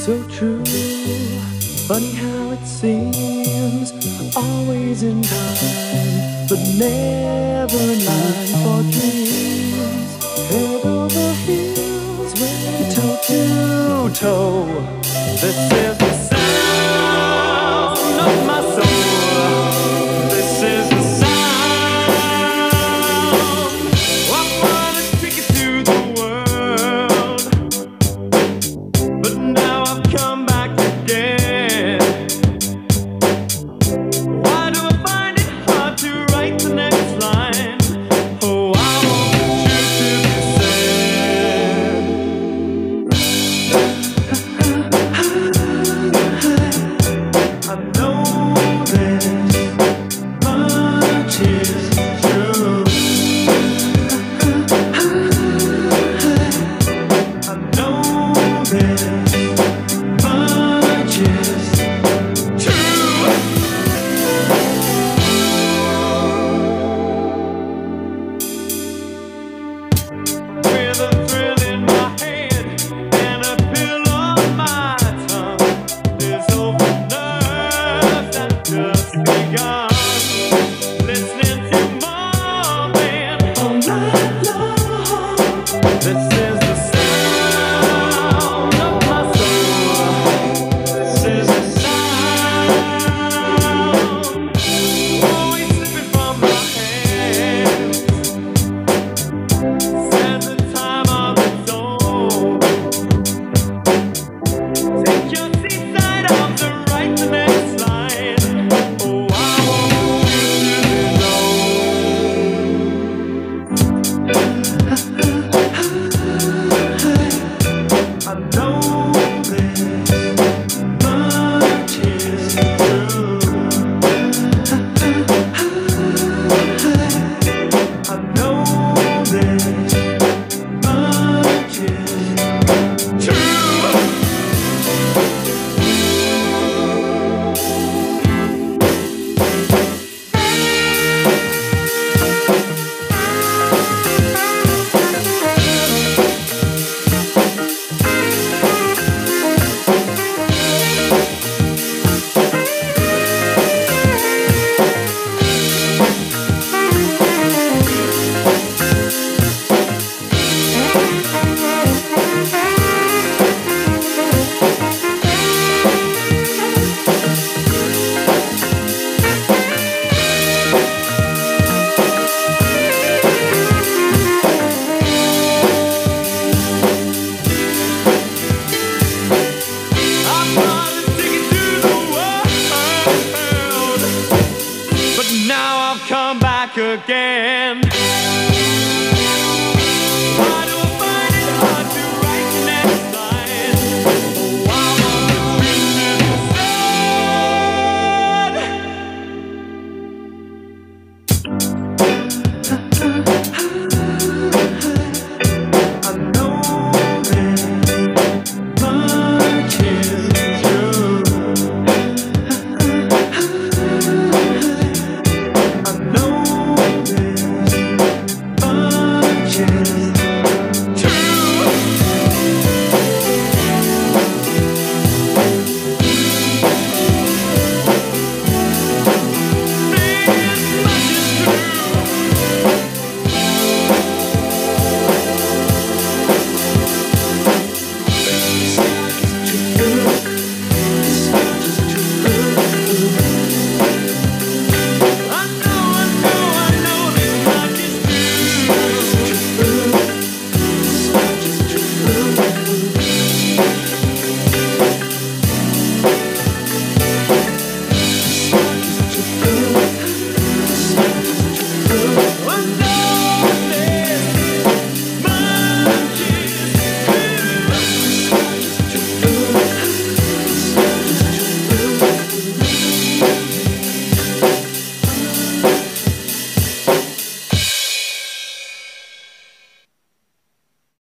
so true. Funny how it seems always in time, but never in line for dreams. Head over heels, we toe to toe. This is have come. again.